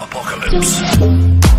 Apocalypse.